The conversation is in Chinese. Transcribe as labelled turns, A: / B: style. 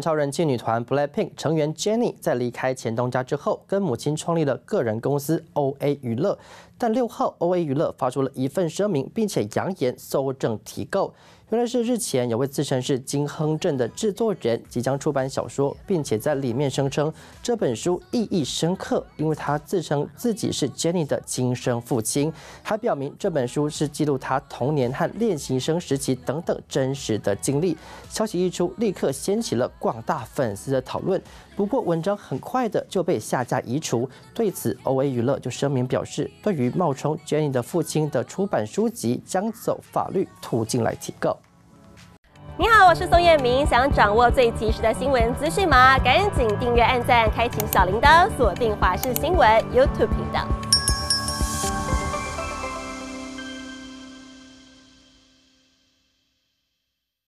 A: 超人气女团 BLACKPINK 成员 Jennie 在离开前东家之后，跟母亲创立了个人公司 OA 娱乐。但六号 OA 娱乐发出了一份声明，并且扬言搜证提告。原来是日前有位自称是金亨镇的制作人即将出版小说，并且在里面声称这本书意义深刻，因为他自称自己是 Jennie 的亲生父亲，还表明这本书是记录他童年和练习生时期等等真实的经历。消息一出，立刻掀起了广大粉丝的讨论。不过文章很快的就被下架移除。对此，OA 娱乐就声明表示，对于冒充 Jenny 的父亲的出版书籍，将走法律途径来提告。
B: 你好，我是宋彦明。想掌握最及时的新闻资讯吗？赶紧订阅、按赞、开启小铃铛，锁定华视新闻 YouTube 频道。